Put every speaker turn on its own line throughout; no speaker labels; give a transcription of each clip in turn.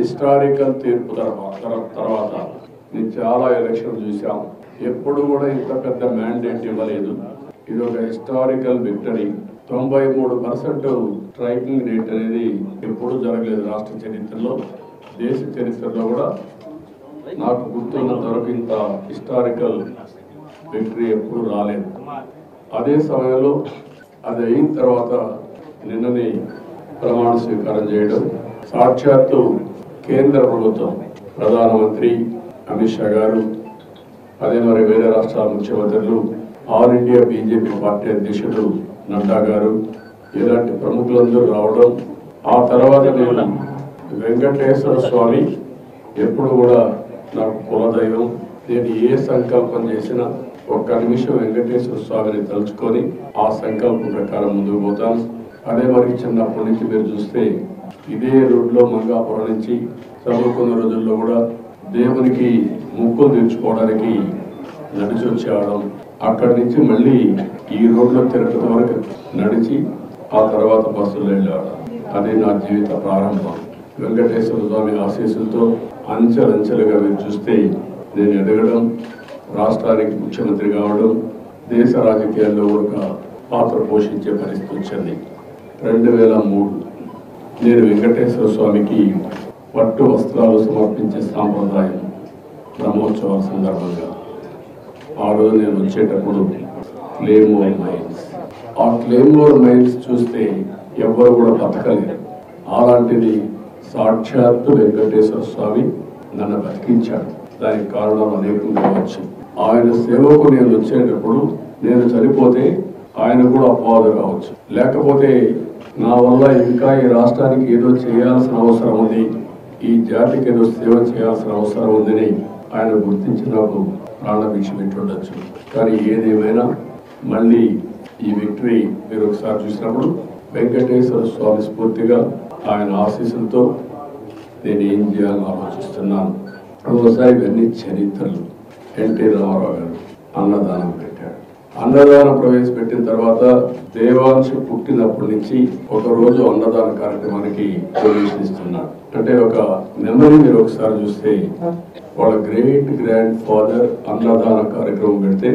Historical తీర్పు తర్వాత తర్వాత నేను చాలా ఎలక్షన్ చూసాం ఎప్పుడు కూడా ఇంత పెద్ద మ్యాండేట్ ఇవ్వలేదు. ఇది ఒక హిస్టారికల్ విక్టరీ. తొంభై మూడు పర్సెంట్ స్ట్రైకింగ్ రేట్ అనేది ఎప్పుడు జరగలేదు రాష్ట్ర చరిత్రలో. దేశ చరిత్రలో కూడా నాకు గుర్తున్నంత వరకు ఇంత హిస్టారికల్ విక్టరీ ఎప్పుడు రాలేదు. అదే సమయంలో అది అయిన తర్వాత నిన్ననే ప్రమాణ స్వీకారం చేయడం సాక్షాత్తు కేంద్ర ప్రభుత్వం ప్రధానమంత్రి అమిత్ షా గారు అదే మరి వేరే రాష్ట్రాల ముఖ్యమంత్రులు ఆల్ ఇండియా బీజేపీ పార్టీ అధ్యక్షుడు నడ్డా గారు ఇలాంటి ప్రముఖులందరూ రావడం ఆ తర్వాత నేను వెంకటేశ్వర స్వామి ఎప్పుడు కూడా నాకు కులదైవం నేను ఏ సంకల్పం చేసినా ఒక్క నిమిషం వెంకటేశ్వర స్వామిని తలుచుకొని ఆ సంకల్పం ప్రకారం ముందుకు పోతాను. అదే మరి చిన్నప్పటి నుంచి మీరు చూస్తే ఇదే రోడ్లో మంగాపురం నుంచి చదువుకున్న రోజుల్లో కూడా దేవునికి ముక్కులు తీర్చుకోవడానికి నడిచి వచ్చేవాళ్ళం. అక్కడి నుంచి మళ్ళీ ఈ రోడ్లో తిరగడం వరకు నడిచి ఆ తర్వాత బస్సులో వెళ్ళేవాళ్ళం. అదే నా జీవిత ప్రారంభం. వెంకటేశ్వర స్వామి ఆశీస్సులతో అంచెలంచెలుగా మీరు చూస్తే నేను ఎదగడం రాష్ట్రానికి ముఖ్యమంత్రి కావడం దేశ రాజకీయాల్లో ఒక పాత్ర పోషించే పరిస్థితి వచ్చింది. రెండు వేల మూడు నేను వెంకటేశ్వర స్వామికి పట్టు వస్త్రాలు సమర్పించే సాంప్రదాయం బ్రహ్మోత్సవాల సందర్భంగా. ఆ రోజు నేను వచ్చేటప్పుడు క్లేమోర్ మైన్స్ ఆ క్లేమోర్ మైన్స్ చూస్తే ఎవ్వరు కూడా బతకలేరు. అలాంటిది సాక్షాత్తు వెంకటేశ్వర స్వామి నన్ను బతికించాడు. దానికి కారణం అనేకం కావచ్చు. ఆయన సేవకు నేను వచ్చేటప్పుడు నేను చనిపోతే ఆయన కూడా అపవాదు కావచ్చు. లేకపోతే నా వల్ల ఇంకా ఈ రాష్ట్రానికి ఏదో చేయాల్సిన అవసరం ఉంది. ఈ జాతికి ఏదో సేవ చేయాల్సిన అవసరం ఉందని ఆయన గుర్తించినప్పుడు ప్రాణభిక్ష పెట్టుండొచ్చు. కానీ ఏదేమైనా మళ్ళీ ఈ విక్టరీ మీరు ఒకసారి చూసినప్పుడు వెంకటేశ్వర స్వామి స్ఫూర్తిగా ఆయన ఆశీస్సులతో నేను ఏం చేయాలని ఆలోచిస్తున్నాను. ఒకసారి ఇవన్నీ చరిత్రలు. ఎన్టీ రామారావు గారు అన్నదానం అన్నదానం ప్రవేశపెట్టిన తర్వాత దేవాంశ పుట్టినప్పటి నుంచి ఒక రోజు అన్నదాన కార్యక్రమానికి ప్రవేశిస్తున్నారు. అంటే ఒక మెమరీ మీరు ఒకసారి చూస్తే వాళ్ళ గ్రేట్ గ్రాండ్ ఫాదర్ అన్నదాన కార్యక్రమం పెడితే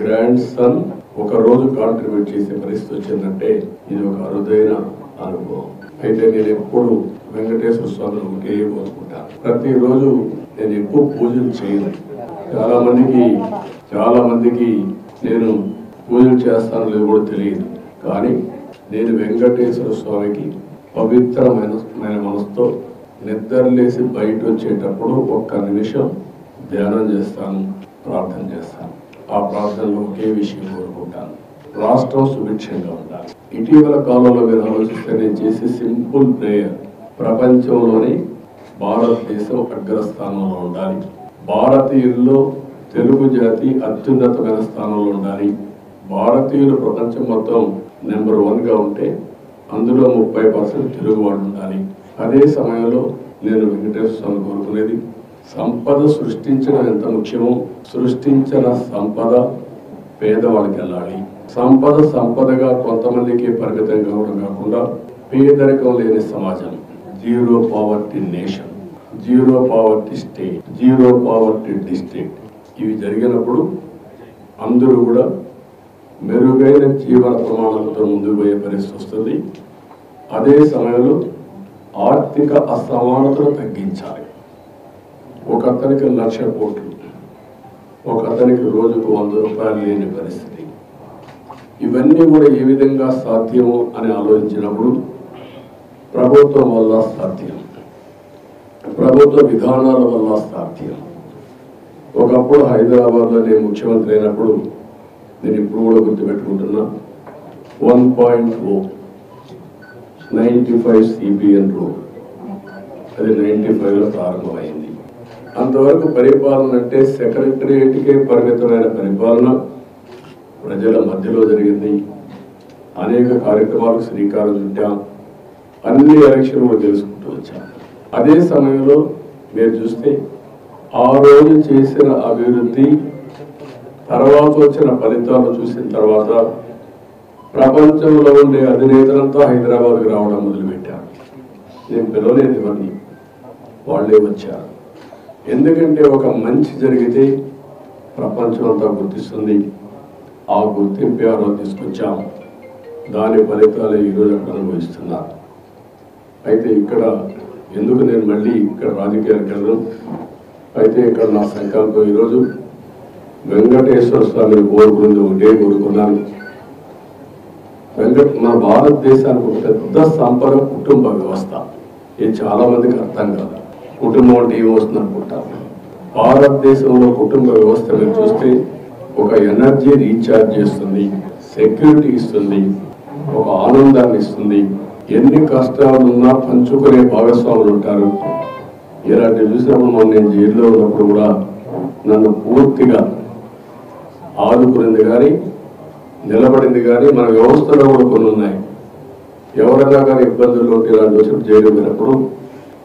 గ్రాండ్ సన్ ఒక రోజు కాంట్రిబ్యూట్ చేసే పరిస్థితి వచ్చిందంటే ఇది ఒక అరుదైన అనుభవం. అయితే నేను ఎప్పుడు వెంకటేశ్వర స్వామిని ఒకే కోరుకుంటాను ప్రతిరోజు నేను ఎక్కువ పూజలు చేయను. చాలా మందికి చాలా మందికి నేను పూజలు చేస్తాను లేదో కూడా తెలియదు. కానీ నేను వెంకటేశ్వర స్వామికి పవిత్రమైన మనసుతో నిద్రలేసి బయట వచ్చేటప్పుడు ఒక్క నిమిషం ధ్యానం చేస్తాను ప్రార్థన చేస్తాను. ఆ ప్రార్థనలో ఒకే విషయం కోరుకుంటాను. రాష్ట్రం సుభిక్షంగా ఉండాలి. ఇటీవల కాలంలో మీరు ఆలోచిస్తే నేను చేసే సింపుల్ ప్రేయర్ ప్రపంచంలోని భారతదేశం అగ్రస్థానంలో ఉండాలి. భారతీయుల్లో తెలుగు జాతి అత్యున్నతమైన స్థానంలో ఉండాలి. భారతీయులు ప్రపంచం మొత్తం నెంబర్ వన్గా ఉంటే అందులో ముప్పై పర్సెంట్ తెలుగు వాళ్ళు ఉండాలి. అదే సమయంలో నేను వెంకటేశ్వర స్వామి కోరుకునేది సంపద సృష్టించడం ఎంత ముఖ్యమో సృష్టించిన సంపద పేదవాళ్ళకి వెళ్ళాలి. సంపద సంపదగా కొంతమందికి పరిమితం కావడం కాకుండా పేదరికం లేని సమాజం. Zero poverty nation zero poverty state zero poverty district. ఇవి జరిగినప్పుడు అందరూ కూడా మెరుగైన జీవన ప్రమాణాలతో ముందుకు పోయే పరిస్థితి వస్తుంది. అదే సమయంలో ఆర్థిక అసమానతను తగ్గించాలి. ఒక అతనికి లక్ష కోట్లు ఒక అతనికి రోజుకు వంద రూపాయలు లేని పరిస్థితి. ఇవన్నీ కూడా ఏ విధంగా సాధ్యము అని ఆలోచించినప్పుడు ప్రభుత్వం వల్ల సాధ్యం. ప్రభుత్వ విధానాల వల్ల సాధ్యం. ఒకప్పుడు హైదరాబాద్లో నేను ముఖ్యమంత్రి అయినప్పుడు నేను ఇప్పుడు కూడా గుర్తుపెట్టుకుంటున్నా one point o ninety five CBN రో అది నైంటీ ఫైవ్లో ప్రారంభమైంది. అంతవరకు పరిపాలన అంటే సెక్రటరియేట్కే పరిమితమైన పరిపాలన ప్రజల మధ్యలో జరిగింది. అనేక కార్యక్రమాలకు శ్రీకారం చుట్టాం. అన్ని ఎలక్షన్ కూడా తెలుసుకుంటూ వచ్చాం. అదే సమయంలో మీరు చూస్తే ఆ రోజు చేసిన అభివృద్ధి తర్వాత వచ్చిన ఫలితాలు చూసిన తర్వాత ప్రపంచంలో ఉండే అధినేతలంతా హైదరాబాద్కి రావడం మొదలుపెట్టారు. నేను పిలవలేదు అని వాళ్ళే వచ్చారు. ఎందుకంటే ఒక మంచి జరిగితే ప్రపంచం అంతా గుర్తిస్తుంది. ఆ గుర్తింపు ఎవరో తీసుకొచ్చాం. దాని ఫలితాలు ఈరోజు అక్కడ అనుభవిస్తున్నారు. అయితే ఇక్కడ ఎందుకు నేను మళ్ళీ ఇక్కడ రాజకీయాలకు వెళ్ళను? అయితే ఇక్కడ నా సంకల్పం ఈరోజు వెంకటేశ్వర స్వామిని కోరుకుంది ఒకటే కోరుకున్నాను. వెంకట మన భారతదేశానికి ఒక పెద్ద సంపద కుటుంబ వ్యవస్థ. ఇది చాలా మందికి అర్థం కాదు. కుటుంబం అంటే ఏమొస్తుంది అనుకుంటారు భారతదేశంలో కుటుంబ వ్యవస్థ మీరు చూస్తే ఒక ఎనర్జీ రీఛార్జ్ చేస్తుంది సెక్యూరిటీ ఇస్తుంది ఒక ఆనందాన్ని ఇస్తుంది. ఎన్ని కష్టాలు ఉన్నా పంచుకునే భాగస్వాములు ఉంటారు. ఇలాంటి చూసినప్పుడు మొన్న నేను జైల్లో ఉన్నప్పుడు కూడా నన్ను పూర్తిగా ఆదుకునింది కానీ నిలబడింది కానీ మన వ్యవస్థలో కూడా కొన్ని ఉన్నాయి. ఎవరైనా కానీ ఇబ్బందుల్లో ఉంటే ఇలాంటి వచ్చినప్పుడు జైలు పోయినప్పుడు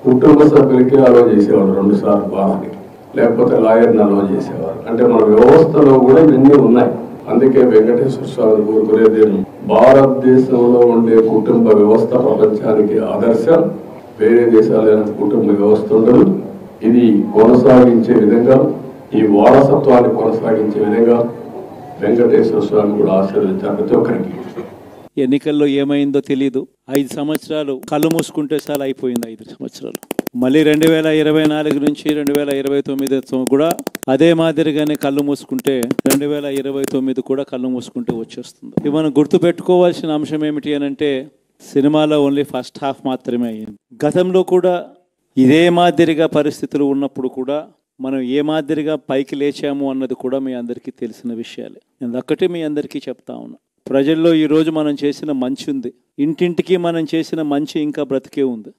కుటుంబ సభ్యులకి అలో చేసేవాడు రెండు సార్లు బాధని లేకపోతే లాయర్ని అలో చేసేవారు. అంటే మన వ్యవస్థలో కూడా ఇవన్నీ ఉన్నాయి. అందుకే వెంకటేశ్వర స్వామి కోరుకునేది భారతదేశంలో ఉండే కుటుంబ వ్యవస్థ ప్రపంచానికి ఆదర్శం. వేరే దేశాలైన కుటుంబ వ్యవస్థ ఉండదు ఇది కొనసాగించే విధంగా ఈ వారసత్వాన్ని కొనసాగించే విధంగా వెంకటేశ్వర స్వామి కూడా ఆశీర్వదించారు ప్రతి ఒక్కరికి.
ఎన్నికల్లో ఏమైందో తెలియదు ఐదు సంవత్సరాలు కళ్ళు మూసుకుంటే చాలా అయిపోయింది ఐదు సంవత్సరాలు. మళ్ళీ రెండు వేల ఇరవై నాలుగు నుంచి రెండు వేల ఇరవై తొమ్మిది కూడా అదే మాదిరిగానే కళ్ళు మూసుకుంటే రెండు వేల ఇరవై తొమ్మిది కూడా కళ్ళు మూసుకుంటే వచ్చేస్తుంది. ఇది మనం గుర్తుపెట్టుకోవాల్సిన అంశం ఏమిటి అని అంటే సినిమాలో ఓన్లీ ఫస్ట్ హాఫ్ మాత్రమే అయ్యింది. గతంలో కూడా ఇదే మాదిరిగా పరిస్థితులు ఉన్నప్పుడు కూడా మనం ఏ మాదిరిగా పైకి లేచాము అన్నది కూడా మీ అందరికీ తెలిసిన విషయాలే. నేను ఒక్కటే మీ అందరికీ చెప్తా ఉన్నా. ప్రజల్లో ఈరోజు మనం చేసిన మంచి ఉంది. ఇంటింటికి మనం చేసిన మంచి ఇంకా బ్రతికే ఉంది.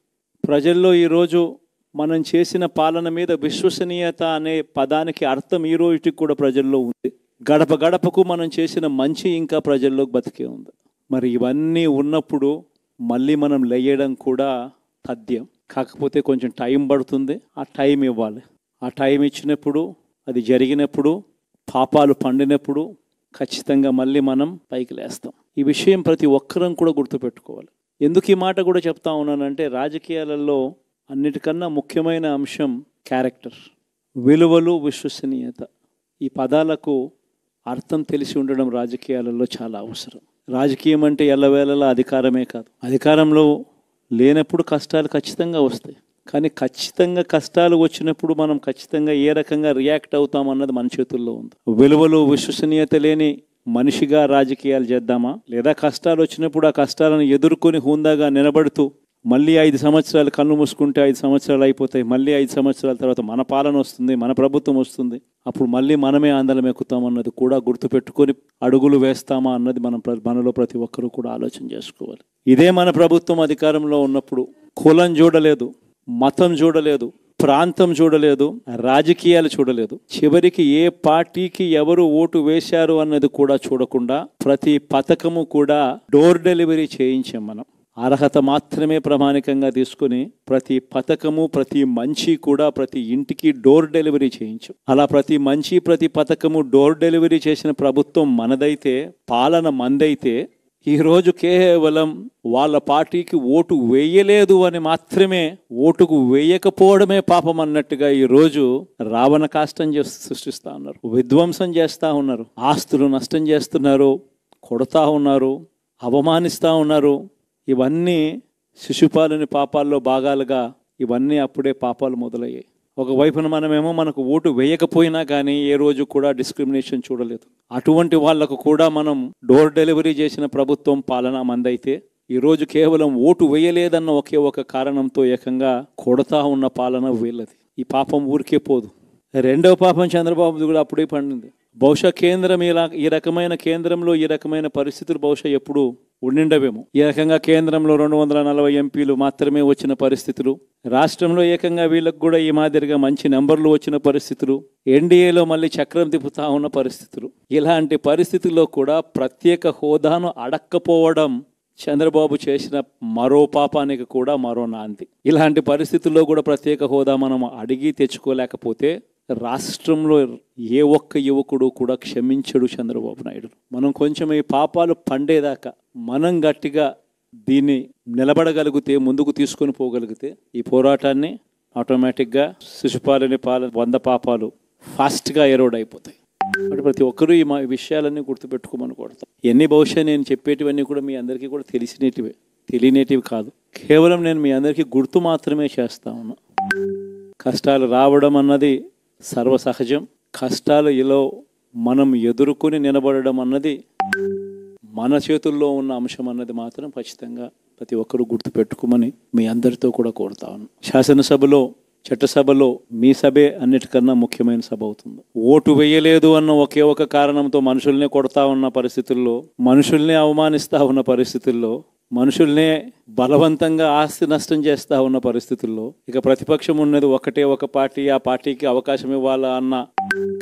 ప్రజల్లో ఈరోజు మనం చేసిన పాలన మీద విశ్వసనీయత అనే పదానికి అర్థం ఈ రోజుకి కూడా ప్రజల్లో ఉంది. గడప గడపకు మనం చేసిన మంచి ఇంకా ప్రజల్లో బతికే ఉంది. మరి ఇవన్నీ ఉన్నప్పుడు మళ్ళీ మనం లేయడం కూడా తథ్యం. కాకపోతే కొంచెం టైం పడుతుంది ఆ టైం ఇవ్వాలి. ఆ టైం ఇచ్చినప్పుడు అది జరిగినప్పుడు పాపాలు పండినప్పుడు ఖచ్చితంగా మళ్ళీ మనం పైకి లేస్తాం. ఈ విషయం ప్రతి ఒక్కరం కూడా గుర్తుపెట్టుకోవాలి. ఎందుకు ఈ మాట కూడా చెప్తా ఉన్నానంటే రాజకీయాలలో అన్నిటికన్నా ముఖ్యమైన అంశం క్యారెక్టర్ విలువలు విశ్వసనీయత. ఈ పదాలకు అర్థం తెలిసి ఉండడం రాజకీయాలలో చాలా అవసరం. రాజకీయం అంటే ఎల్లవేళలా అధికారమే కాదు. అధికారంలో లేనప్పుడు కష్టాలు ఖచ్చితంగా వస్తాయి. కానీ ఖచ్చితంగా కష్టాలు వచ్చినప్పుడు మనం ఖచ్చితంగా ఏ రకంగా రియాక్ట్ అవుతాం అన్నది మన చేతుల్లో ఉంది. విలువలు విశ్వసనీయత లేని మనిషిగా రాజకీయాలు చేద్దామా? లేదా కష్టాలు వచ్చినప్పుడు ఆ కష్టాలను ఎదుర్కొని హుందాగా నిలబడుతూ మళ్ళీ ఐదు సంవత్సరాలు కన్ను మూసుకుంటే ఐదు సంవత్సరాలు అయిపోతాయి. మళ్ళీ ఐదు సంవత్సరాల తర్వాత మన పాలన వస్తుంది మన ప్రభుత్వం వస్తుంది. అప్పుడు మళ్ళీ మనమే ఆందోళన ఎక్కుతాం అన్నది కూడా గుర్తుపెట్టుకొని అడుగులు వేస్తామా అన్నది మనం మనలో ప్రతి ఒక్కరూ కూడా ఆలోచన చేసుకోవాలి. ఇదే మన ప్రభుత్వం అధికారంలో ఉన్నప్పుడు కులం చూడలేదు మతం చూడలేదు ప్రాంతం చూడలేదు రాజకీయాలు చూడలేదు. చివరికి ఏ పార్టీకి ఎవరు ఓటు వేశారు అన్నది కూడా చూడకుండా ప్రతి పథకము కూడా డోర్ డెలివరీ చేయించాం మనం. అర్హత మాత్రమే ప్రామాణికంగా తీసుకుని ప్రతి పథకము ప్రతి మంచి కూడా ప్రతి ఇంటికి డోర్ డెలివరీ చేయించు. అలా ప్రతి మంచి ప్రతి పథకము డోర్ డెలివరీ చేసిన ప్రభుత్వం మనదైతే పాలన మందైతే ఈరోజు కేవలం వాళ్ళ పార్టీకి ఓటు వేయలేదు అని మాత్రమే ఓటుకు వేయకపోవడమే పాపం అన్నట్టుగా ఈరోజు రావణ కాష్టం చేస్తూ ఉన్నారు. విధ్వంసం చేస్తూ ఉన్నారు. ఆస్తులు నష్టం చేస్తున్నారు కొడతా ఉన్నారు అవమానిస్తూ ఉన్నారు. ఇవన్నీ శిశుపాలుని పాపాల్లో భాగాలుగా ఇవన్నీ అప్పుడే పాపాలు మొదలయ్యాయి. ఒకవైపున మనమేమో మనకు ఓటు వేయకపోయినా కానీ ఏ రోజు కూడా డిస్క్రిమినేషన్ చూడలేదు. అటువంటి వాళ్ళకు కూడా మనం డోర్ డెలివరీ చేసిన ప్రభుత్వం పాలన మందైతే ఈరోజు కేవలం ఓటు వేయలేదన్న ఒకే ఒక కారణంతో ఏకంగా కొడతా ఉన్న పాలన వీళ్ళది. ఈ పాపం ఊరికే పోదు. రెండవ పాపం చంద్రబాబుది కూడా అప్పుడే పండింది. బహుశా కేంద్రం ఇలా ఈ రకమైన కేంద్రంలో ఈ రకమైన పరిస్థితులు బహుశా ఎప్పుడు ఉండిండవేమో. ఈ రకంగా కేంద్రంలో రెండు వందల నలభై ఎంపీలు మాత్రమే వచ్చిన పరిస్థితులు రాష్ట్రంలో ఏకంగా వీళ్ళకు కూడా ఈ మాదిరిగా మంచి నెంబర్లు వచ్చిన పరిస్థితులు ఎన్డీఏలో మళ్ళీ చక్రం తిప్పుతా ఉన్న పరిస్థితులు. ఇలాంటి పరిస్థితుల్లో కూడా ప్రత్యేక హోదాను అడక్కపోవడం చంద్రబాబు చేసిన మరో పాపానికి కూడా మరో నాంది. ఇలాంటి పరిస్థితుల్లో కూడా ప్రత్యేక హోదా మనం అడిగి తెచ్చుకోలేకపోతే రాష్ట్రంలో ఏ ఒక్క యువకుడు కూడా క్షమించడు చంద్రబాబు నాయుడు. మనం కొంచెం ఈ పాపాలు పండేదాకా మనం గట్టిగా దీన్ని నిలబడగలిగితే ముందుకు తీసుకొని పోగలిగితే ఈ పోరాటాన్ని ఆటోమేటిక్గా శిశుపాలని పాలన వంద పాపాలు ఫాస్ట్గా ఎరోడ్ అయిపోతాయి. అంటే ప్రతి ఒక్కరూ ఈ మా విషయాలన్నీ గుర్తుపెట్టుకోమని కొడతాం ఎన్ని బహుశా నేను చెప్పేటివన్నీ కూడా మీ అందరికీ కూడా తెలిసినటివే తెలియనేటివి కాదు. కేవలం నేను మీ అందరికీ గుర్తు మాత్రమే చేస్తా ఉన్నా. కష్టాలు రావడం అన్నది సర్వసహజం. కష్టాలు ఇలా మనం ఎదుర్కొని నిలబడడం అన్నది మన చేతుల్లో ఉన్న అంశం అన్నది మాత్రం ఖచ్చితంగా ప్రతి ఒక్కరూ గుర్తుపెట్టుకోమని మీ అందరితో కూడా కోరుతాను శాసనసభలో చట్టసభలో మీ సభే అన్నిటికన్నా ముఖ్యమైన సభ అవుతుంది. ఓటు వేయలేదు అన్న ఒకే ఒక కారణంతో మనుషుల్ని కొడతా ఉన్న పరిస్థితుల్లో మనుషుల్ని అవమానిస్తా ఉన్న పరిస్థితుల్లో మనుషుల్నే బలవంతంగా ఆస్తి నష్టం చేస్తూ ఉన్న పరిస్థితుల్లో ఇక ప్రతిపక్షం ఉన్నది ఒకటే ఒక పార్టీ ఆ పార్టీకి అవకాశం ఇవ్వాలా అన్న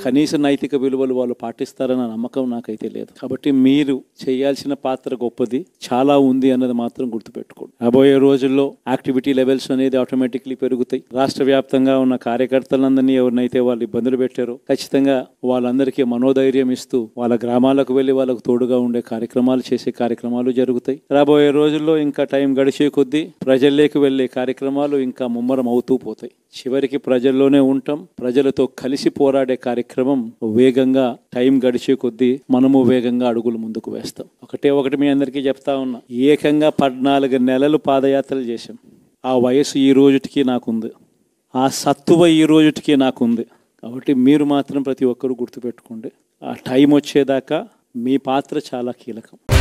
కనీస నైతిక విలువలు వాళ్ళు పాటిస్తారన్న నమ్మకం నాకైతే లేదు. కాబట్టి మీరు చేయాల్సిన పాత్ర గొప్పది చాలా ఉంది అన్నది మాత్రం గుర్తుపెట్టుకోండి. రాబోయే రోజుల్లో యాక్టివిటీ లెవెల్స్ అనేది ఆటోమేటిక్లీ పెరుగుతాయి. రాష్ట్ర వ్యాప్తంగా ఉన్న కార్యకర్తలందరినీ ఎవరినైతే వాళ్ళు ఇబ్బందులు పెట్టారో ఖచ్చితంగా వాళ్ళందరికీ మనోధైర్యం ఇస్తూ వాళ్ళ గ్రామాలకు వెళ్ళి వాళ్ళకు తోడుగా ఉండే కార్యక్రమాలు చేసే కార్యక్రమాలు జరుగుతాయి. రాబోయే రోజుల్లో ఇంకా టైం గడిచే కొద్దీ ప్రజల్లోకి వెళ్ళే కార్యక్రమాలు ఇంకా ముమ్మరం అవుతూ పోతాయి. చివరికి ప్రజల్లోనే ఉంటాం. ప్రజలతో కలిసి పోరాడే కార్యక్రమం వేగంగా టైం గడిచే కొద్దీ మనము వేగంగా అడుగులు ముందుకు వేస్తాం. ఒకటే ఒకటి మీ అందరికీ చెప్తా ఉన్నా. ఏకంగా పద్నాలుగు నెలలు పాదయాత్రలు చేశాం. ఆ వయసు ఈ రోజుటికి నాకుంది. ఆ సత్తువ ఈ రోజుటికి నాకుంది. కాబట్టి మీరు మాత్రం ప్రతి ఒక్కరూ గుర్తుపెట్టుకోండి. ఆ టైం వచ్చేదాకా మీ పాత్ర చాలా కీలకం.